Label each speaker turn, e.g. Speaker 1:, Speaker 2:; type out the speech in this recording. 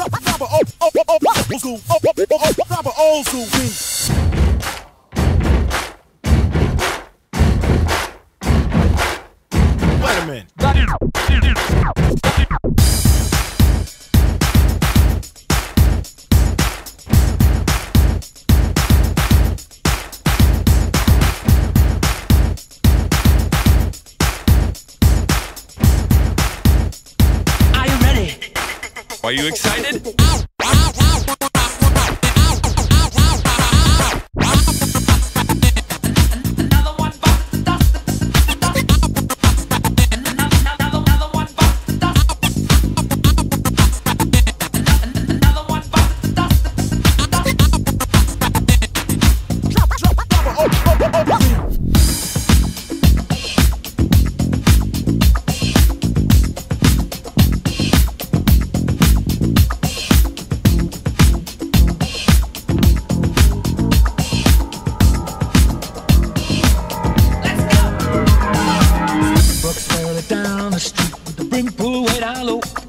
Speaker 1: A old, old, old, old school, old, old, old, drop a old school beat. Wait a minute.
Speaker 2: Are you excited?
Speaker 3: Further down the street with the brim pulled way down low.